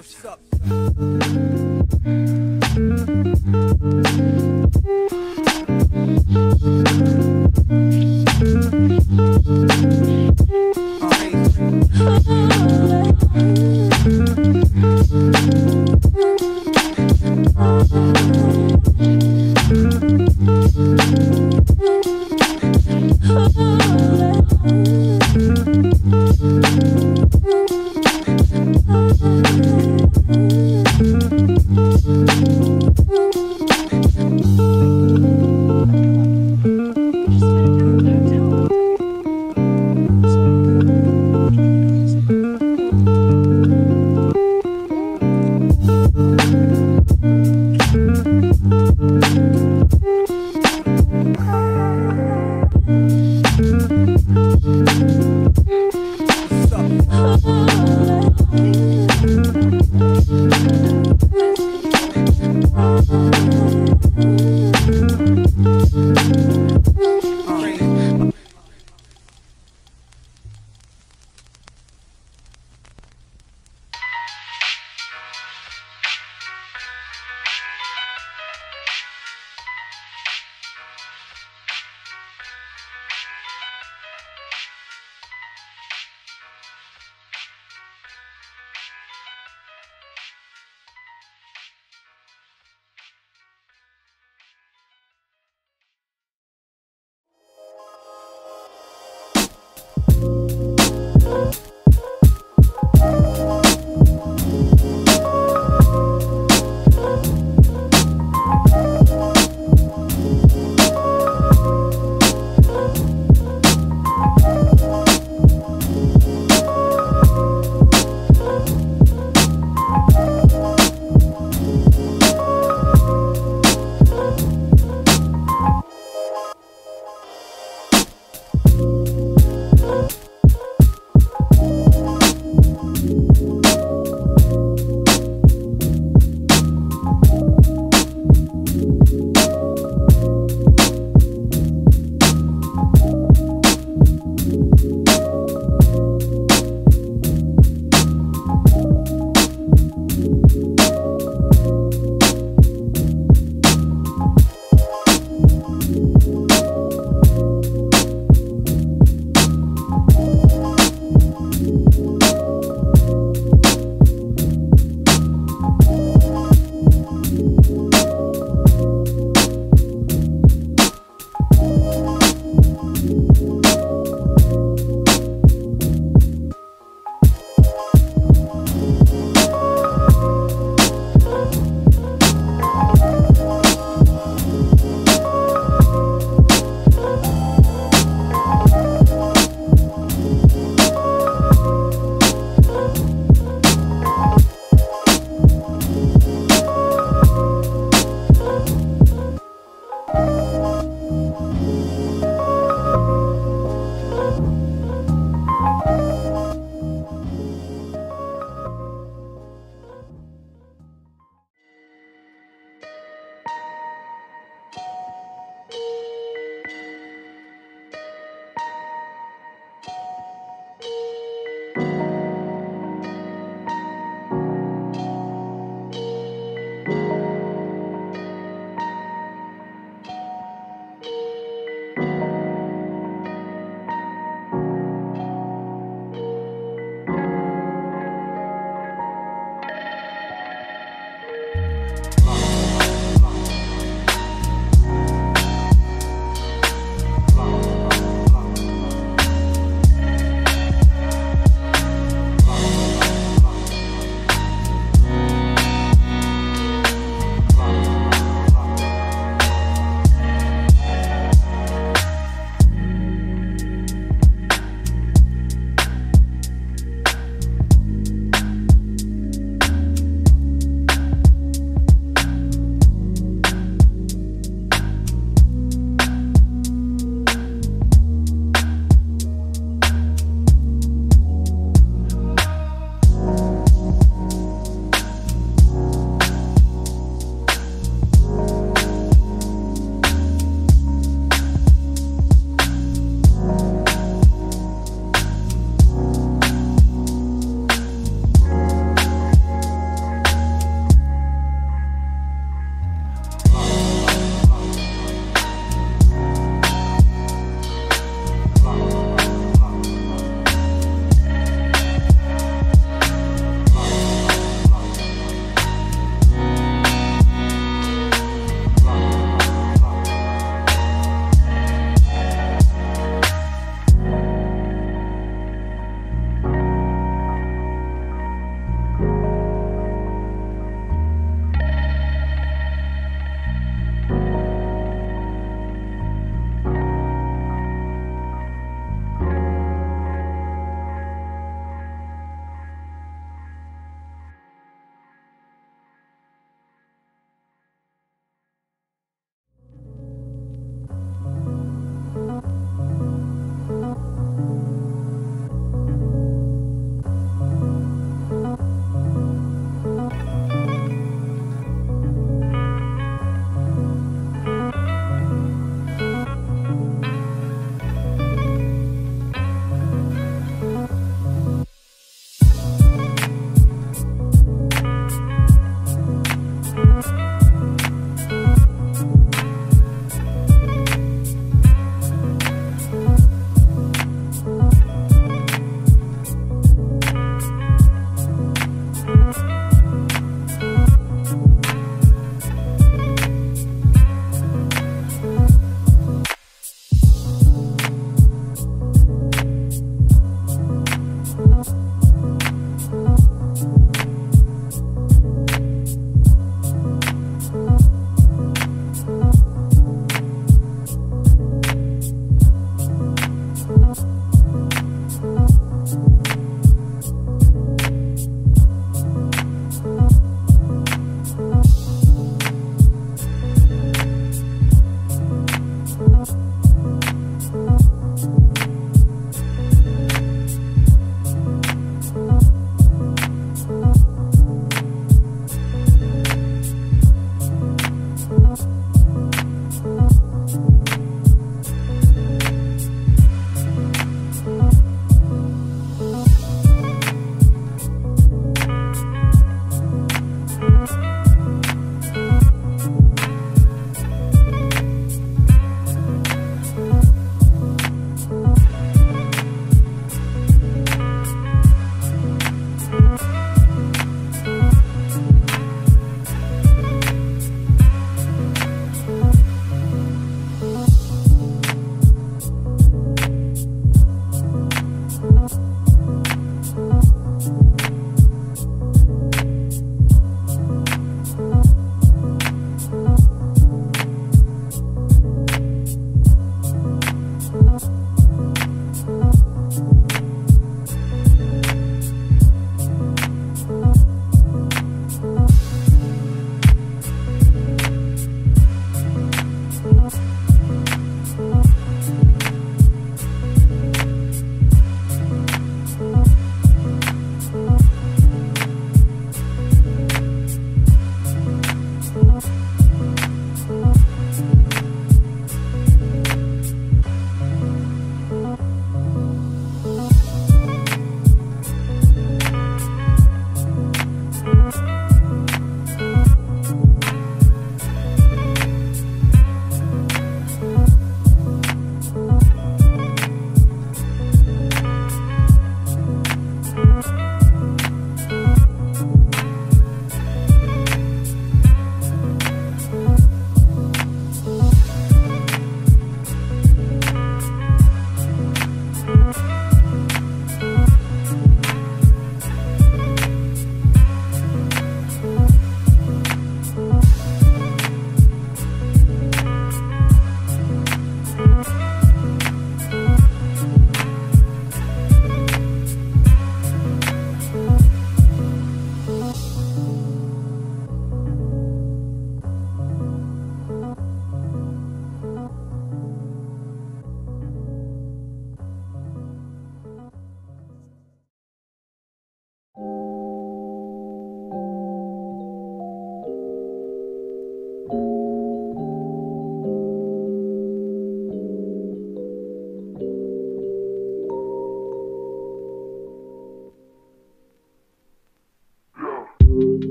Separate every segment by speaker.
Speaker 1: What's up?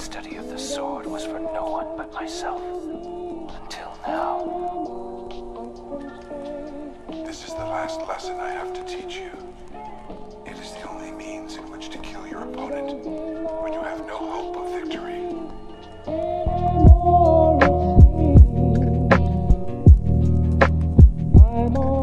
Speaker 1: study of the sword was for no one but myself. Until now.
Speaker 2: This is the last lesson I have to teach you. It is the only means in which to kill your opponent when you have no hope of victory.
Speaker 3: I'm all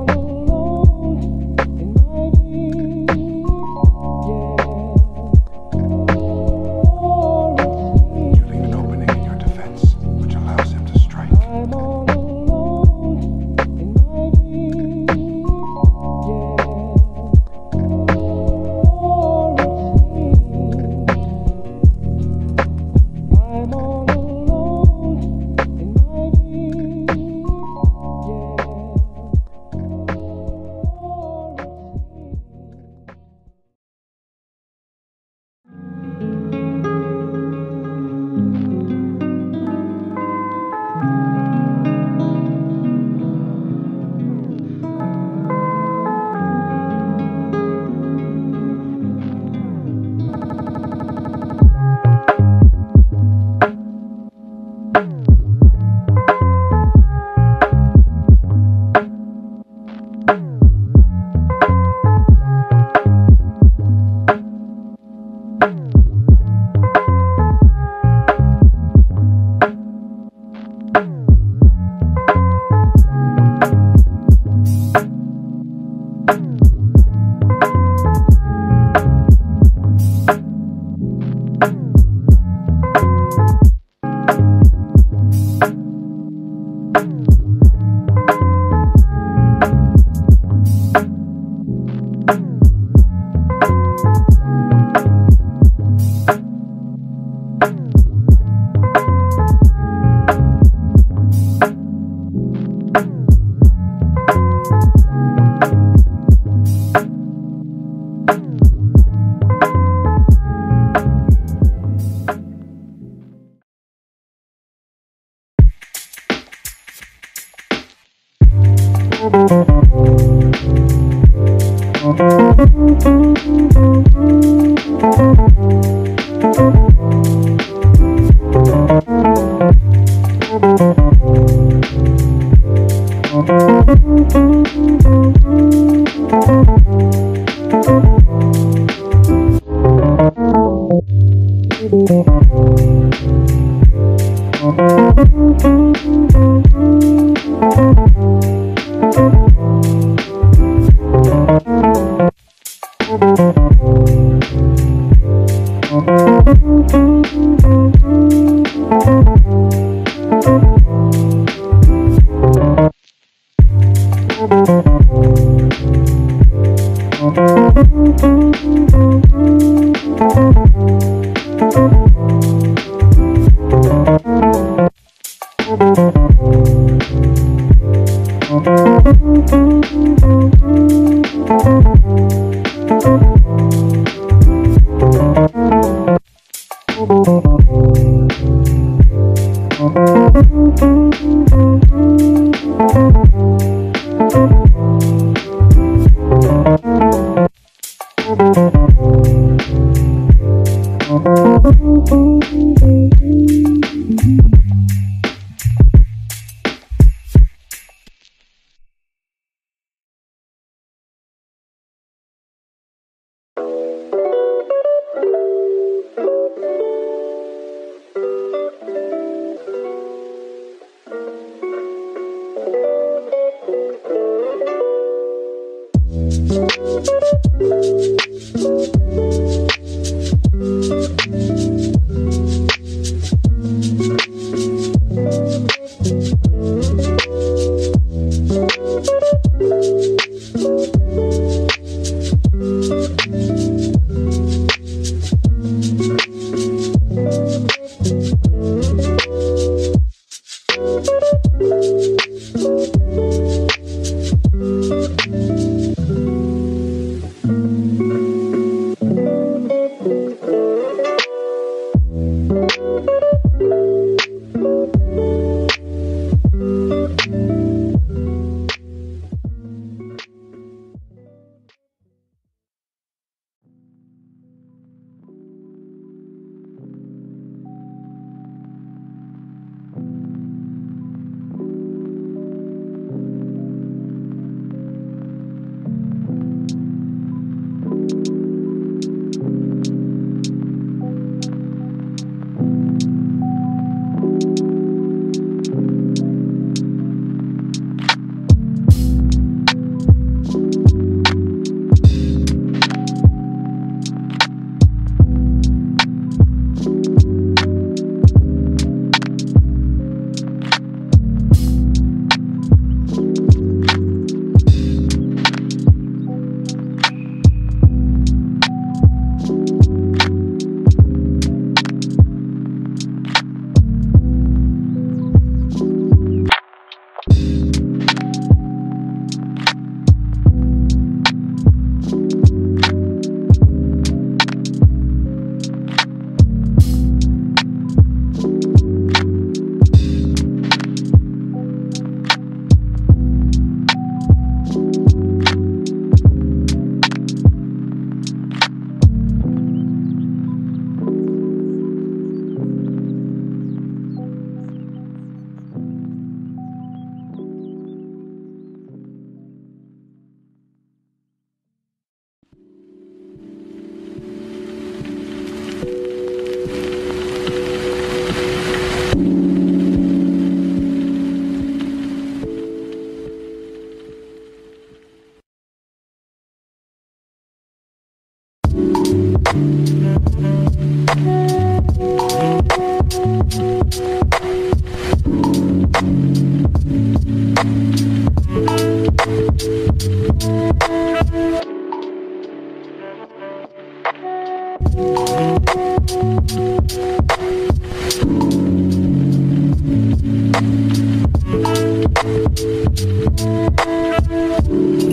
Speaker 4: Thank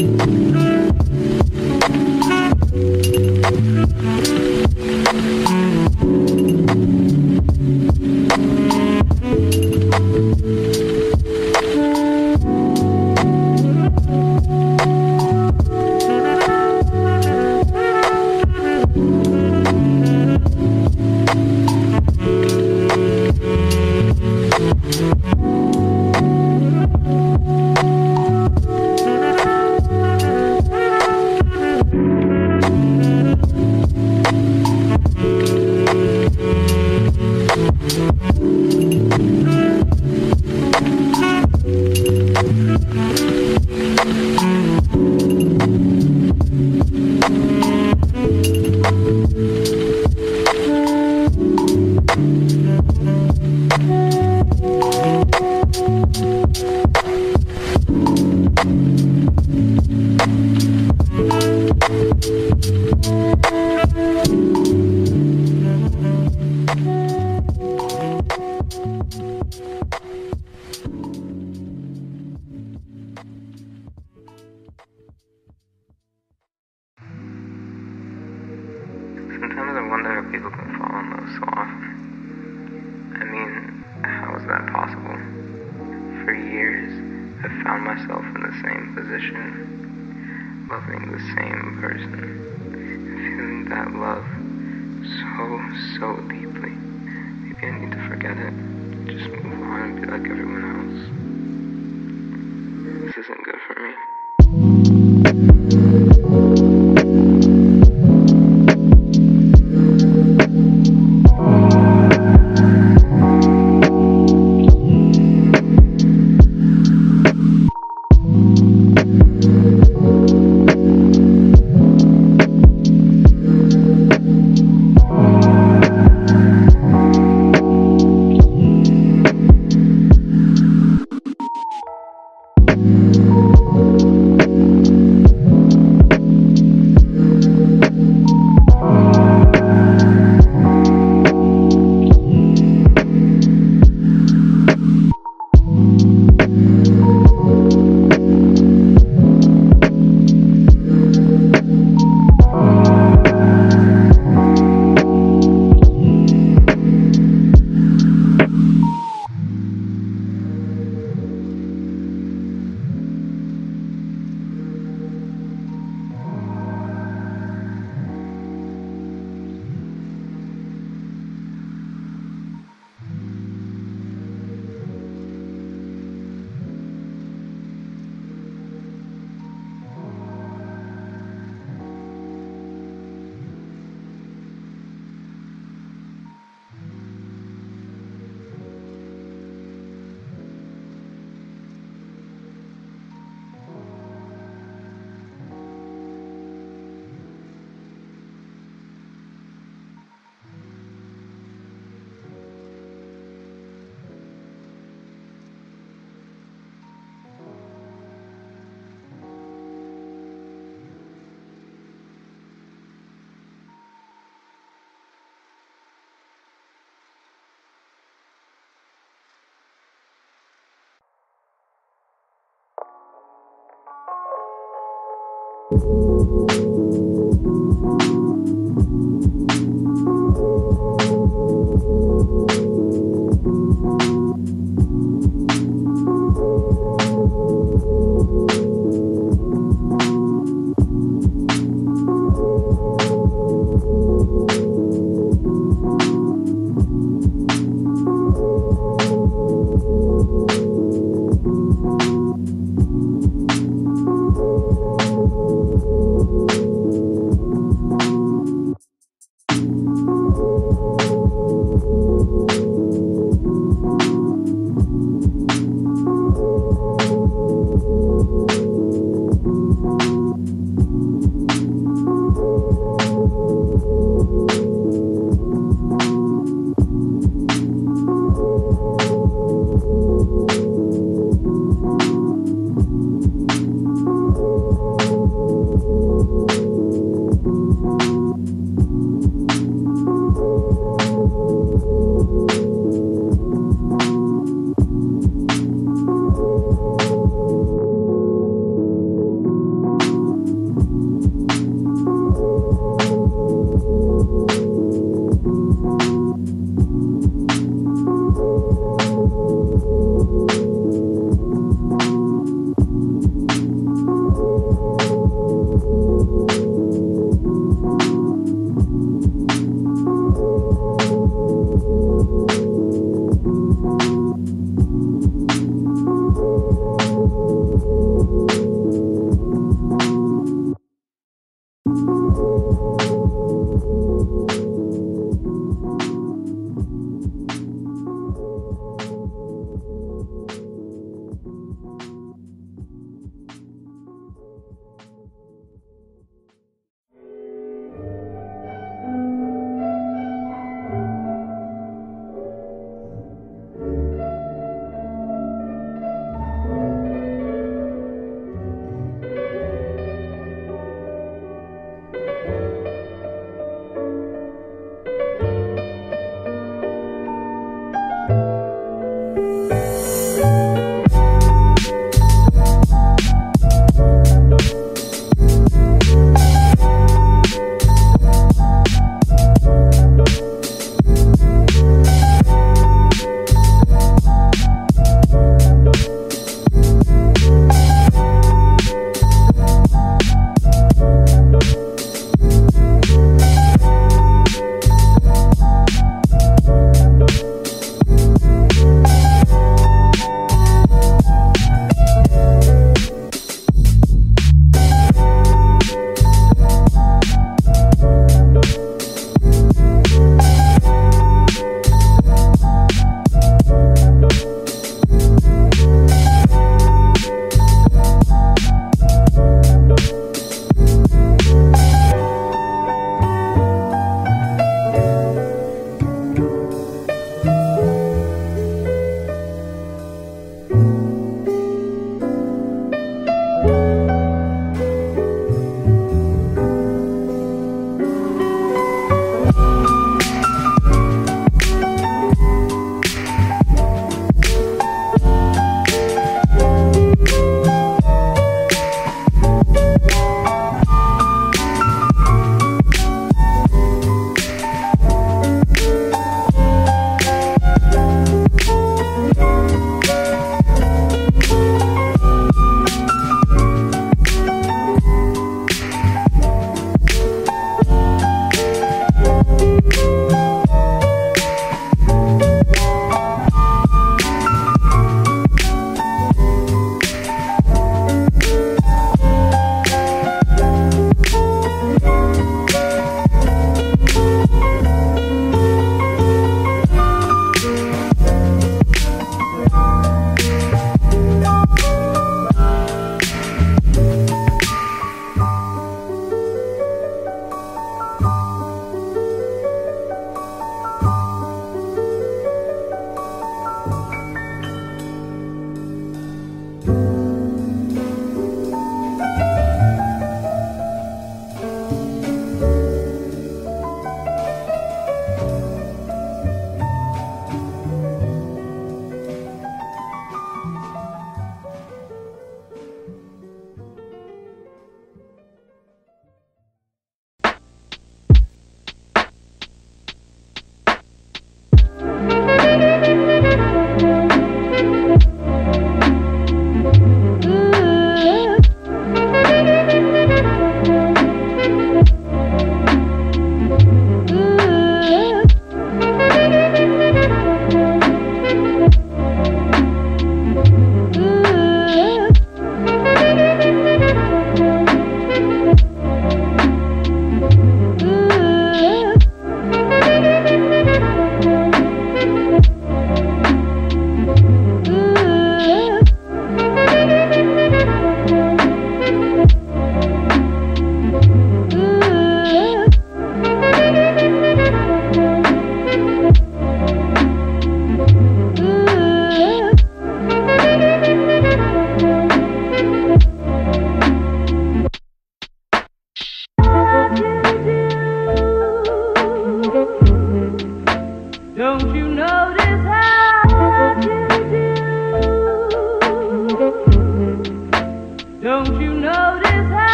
Speaker 4: you.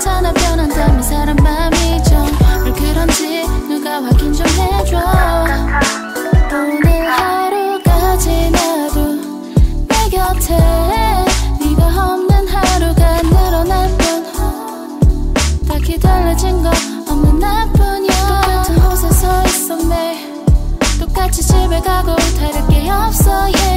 Speaker 5: 그렇잖아 변한다면 사람 맘이죠 뭘 그런지 누가 확인 좀 해줘. 오늘 하루가 지나도 내 곁에 네가 없는 하루가 늘어날 뿐 딱히 달라진 거 없는 나뿐이야. 똑같은 곳에 서 있어 매 똑같이 집에 가고 다를 게 없어 yeah.